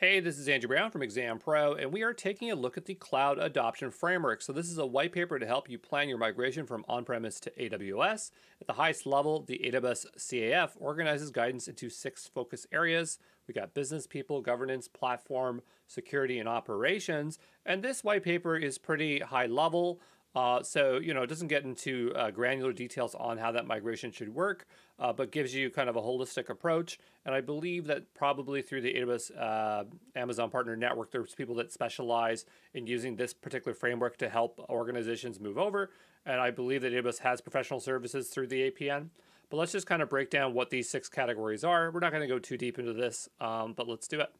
Hey, this is Andrew Brown from ExamPro, and we are taking a look at the Cloud Adoption Framework. So, this is a white paper to help you plan your migration from on premise to AWS. At the highest level, the AWS CAF organizes guidance into six focus areas. We got business, people, governance, platform, security, and operations. And this white paper is pretty high level. Uh, so, you know, it doesn't get into uh, granular details on how that migration should work, uh, but gives you kind of a holistic approach. And I believe that probably through the AWS uh, Amazon Partner Network, there's people that specialize in using this particular framework to help organizations move over. And I believe that AWS has professional services through the APN. But let's just kind of break down what these six categories are. We're not going to go too deep into this, um, but let's do it.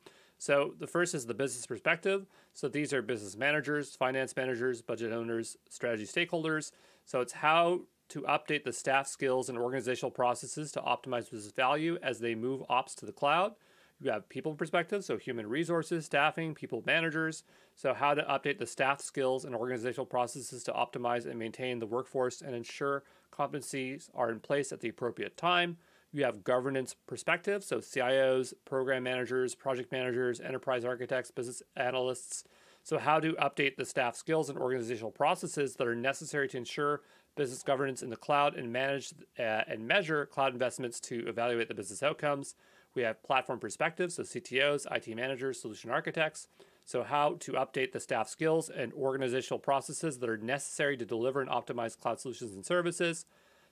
So the first is the business perspective. So these are business managers, finance managers, budget owners, strategy stakeholders. So it's how to update the staff skills and organizational processes to optimize business value as they move ops to the cloud. You have people perspective, so human resources, staffing, people managers. So how to update the staff skills and organizational processes to optimize and maintain the workforce and ensure competencies are in place at the appropriate time. You have governance perspective, so CIOs, program managers, project managers, enterprise architects, business analysts. So, how to update the staff skills and organizational processes that are necessary to ensure business governance in the cloud and manage uh, and measure cloud investments to evaluate the business outcomes. We have platform perspective, so CTOs, IT managers, solution architects. So, how to update the staff skills and organizational processes that are necessary to deliver and optimize cloud solutions and services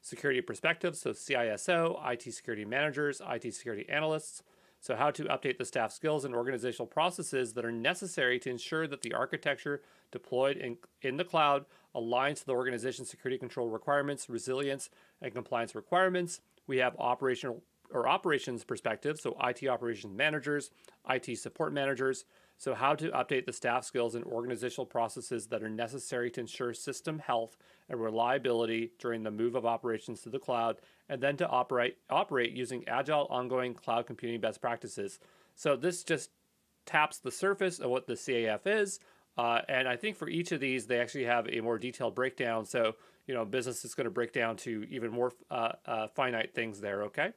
security perspective, so CISO, IT security managers, IT security analysts. So, how to update the staff skills and organizational processes that are necessary to ensure that the architecture deployed in, in the cloud aligns to the organization's security control requirements, resilience, and compliance requirements. We have operational or operations perspective, so IT operations managers, IT support managers, so, how to update the staff skills and organizational processes that are necessary to ensure system health and reliability during the move of operations to the cloud, and then to operate operate using agile ongoing cloud computing best practices. So, this just taps the surface of what the CAF is. Uh, and I think for each of these, they actually have a more detailed breakdown. So, you know, business is going to break down to even more uh, uh, finite things there, okay?